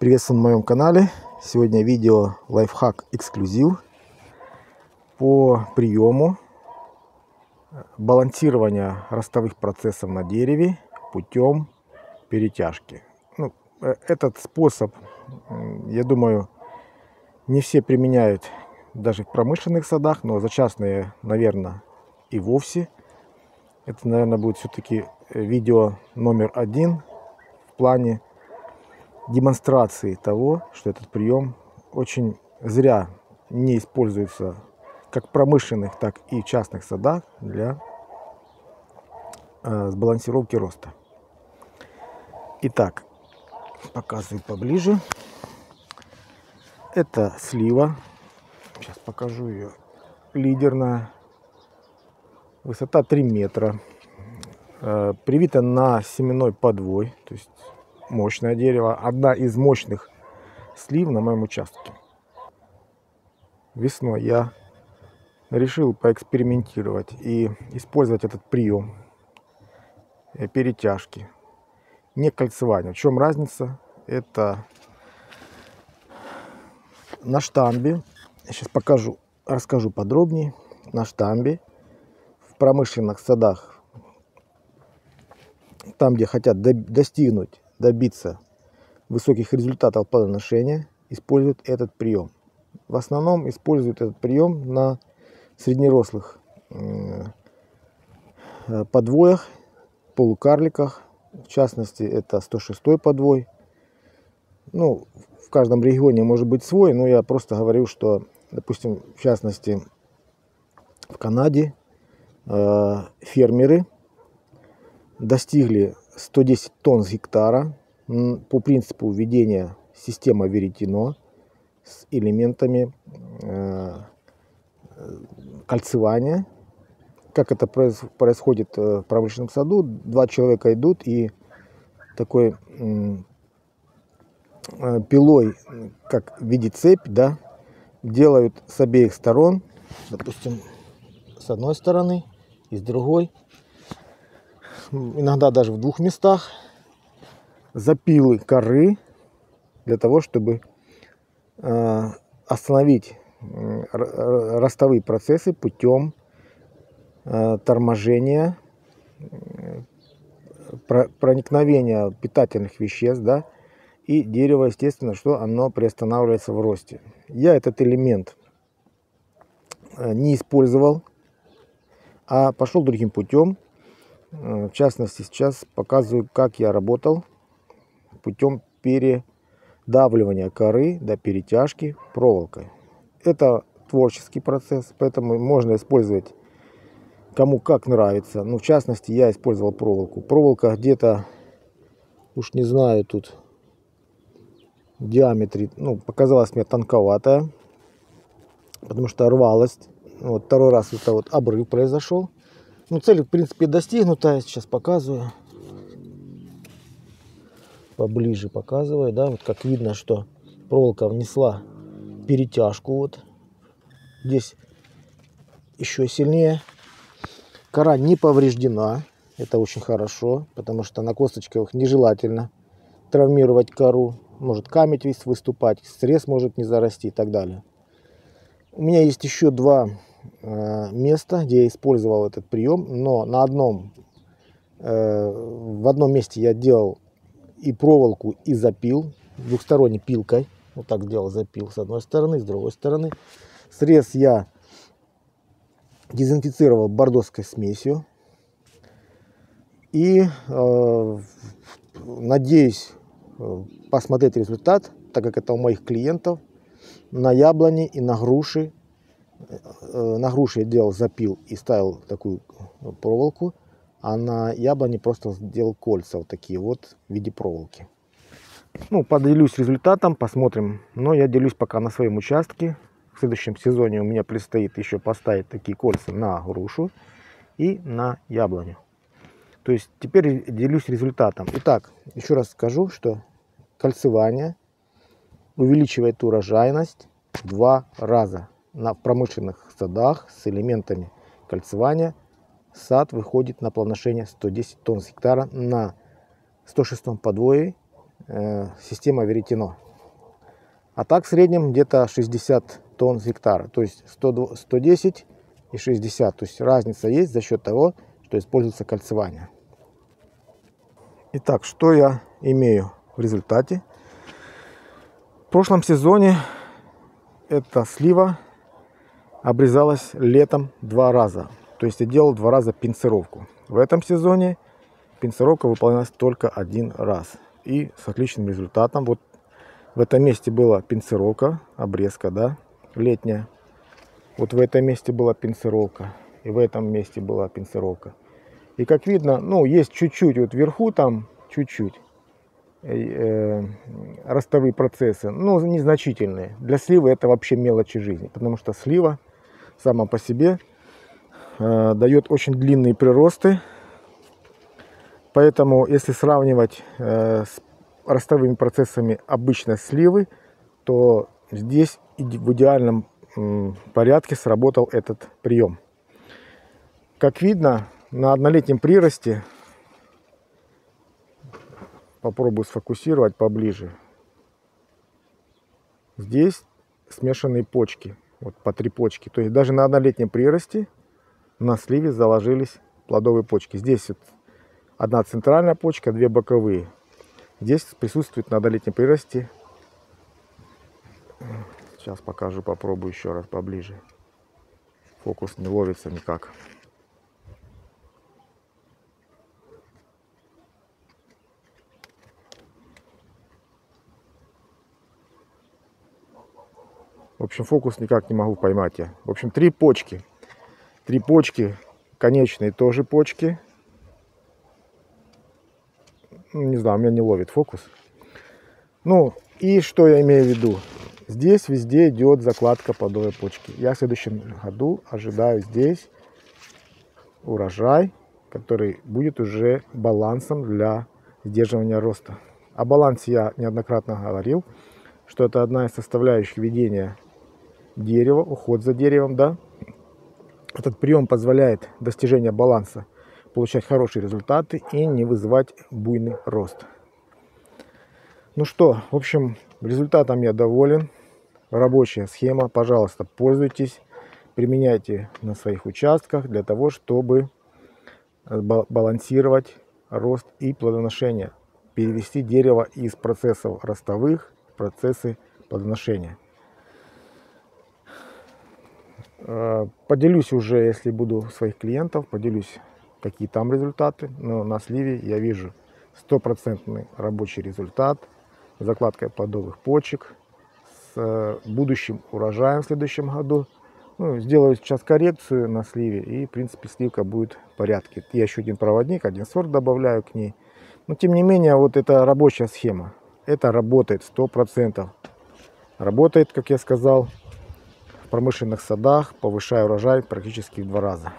Приветствую на моем канале. Сегодня видео лайфхак эксклюзив по приему балансирования ростовых процессов на дереве путем перетяжки. Ну, э, этот способ, я думаю, не все применяют даже в промышленных садах, но за частные, наверное, и вовсе. Это, наверное, будет все-таки видео номер один в плане демонстрации того, что этот прием очень зря не используется как в промышленных, так и в частных садах для э, сбалансировки роста. Итак, показываю поближе. Это слива. Сейчас покажу ее. Лидерная. Высота 3 метра. Э, привита на семенной подвой. То есть мощное дерево. Одна из мощных слив на моем участке. Весной я решил поэкспериментировать и использовать этот прием э, перетяжки, не кольцевания. В чем разница? Это на штамбе, я сейчас покажу, расскажу подробнее, на штамбе в промышленных садах, там, где хотят достигнуть добиться высоких результатов плодоношения, используют этот прием. В основном используют этот прием на среднерослых э, подвоях, полукарликах. В частности, это 106 подвой. Ну, в каждом регионе может быть свой, но я просто говорю, что, допустим, в частности, в Канаде э, фермеры достигли 110 тонн с гектара по принципу введения системы веретено с элементами э, кольцевания. Как это происходит э, в промышленном саду. Два человека идут и такой э, пилой, как в виде цепь, да, делают с обеих сторон, допустим, с одной стороны и с другой иногда даже в двух местах, запилы коры для того, чтобы э, остановить ростовые процессы путем э, торможения, проникновения питательных веществ, да, и дерево, естественно, что оно приостанавливается в росте. Я этот элемент э, не использовал, а пошел другим путем. Э, в частности, сейчас показываю, как я работал путем передавливания коры до перетяжки проволокой. Это творческий процесс, поэтому можно использовать кому как нравится. Ну, в частности, я использовал проволоку. Проволока где-то, уж не знаю, тут в диаметре, ну, показалась мне тонковатая, потому что рвалась. Вот второй раз это вот обрыв произошел. Ну, цель, в принципе, достигнута. Сейчас показываю. Поближе показываю, да. Вот как видно, что проволока внесла перетяжку. Вот здесь еще сильнее. Кора не повреждена. Это очень хорошо, потому что на косточках нежелательно травмировать кору. Может камень весь выступать, срез может не зарасти и так далее. У меня есть еще два место, где я использовал этот прием, но на одном, э, в одном месте я делал и проволоку, и запил двухсторонней пилкой. Вот так сделал, запил с одной стороны, с другой стороны. Срез я дезинфицировал бордоской смесью. И э, надеюсь э, посмотреть результат, так как это у моих клиентов, на яблони и на груши Э, на груши я делал, запил и ставил такую проволоку, а на яблоне просто сделал кольца вот такие вот в виде проволоки. Ну, поделюсь результатом, посмотрим. Но я делюсь пока на своем участке. В следующем сезоне у меня предстоит еще поставить такие кольца на грушу и на яблоню. То есть теперь делюсь результатом. Итак, еще раз скажу, что кольцевание увеличивает урожайность в два раза на промышленных садах с элементами кольцевания сад выходит на плодоношение 110 тонн с гектара на 106 подвое э, система веретено. А так в среднем где-то 60 тонн с гектара. То есть 100, 110 и 60. То есть разница есть за счет того, что используется кольцевание. Итак, что я имею в результате? В прошлом сезоне эта слива обрезалась летом два раза. То есть я делал два раза пинцировку. В этом сезоне пинцировка выполнялась только один раз. И с отличным результатом. Вот в этом месте была пинцировка, обрезка, да, летняя. Вот в этом месте была пинцировка. И в этом месте была пинцировка. И как видно, ну, есть чуть-чуть вот вверху там, чуть-чуть э, э, ростовые процессы, ну, незначительные. Для сливы это вообще мелочи жизни, потому что слива сама по себе э, дает очень длинные приросты. Поэтому, если сравнивать э, с ростовыми процессами обычной сливы, то здесь в идеальном порядке сработал этот прием. Как видно, на однолетнем приросте, попробую сфокусировать поближе, здесь смешанные почки, вот по три почки. То есть даже на однолетнем приросте на сливе заложились плодовые почки. Здесь вот одна центральная почка, две боковые. Здесь присутствует на однолетнем приросте. Сейчас покажу, попробую еще раз поближе. Фокус не ловится никак. В общем, фокус никак не могу поймать я. В общем, три почки. Три почки, конечные тоже почки. Ну, не знаю, у меня не ловит фокус. Ну, и что я имею в виду? Здесь везде идет закладка плодовой почки. Я в следующем году ожидаю здесь урожай, который будет уже балансом для сдерживания роста. О балансе я неоднократно говорил, что это одна из составляющих ведения дерево, уход за деревом, да. Этот прием позволяет достижение баланса, получать хорошие результаты и не вызывать буйный рост. Ну что, в общем, результатом я доволен. Рабочая схема, пожалуйста, пользуйтесь, применяйте на своих участках для того, чтобы э, балансировать рост и плодоношение, перевести дерево из процессов ростовых процессы плодоношения. Э, поделюсь уже, если буду своих клиентов, поделюсь, какие там результаты. Но на сливе я вижу стопроцентный рабочий результат, закладкой плодовых почек, с э, будущим урожаем в следующем году. Ну, сделаю сейчас коррекцию на сливе, и, в принципе, сливка будет в порядке. Я еще один проводник, один сорт добавляю к ней. Но, тем не менее, вот эта рабочая схема. Это работает 100%. Работает, как я сказал, промышленных садах, повышая урожай практически в два раза.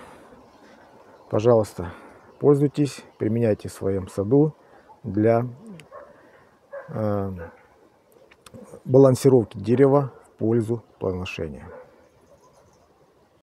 Пожалуйста, пользуйтесь, применяйте в своем саду для э, балансировки дерева в пользу плодоношения.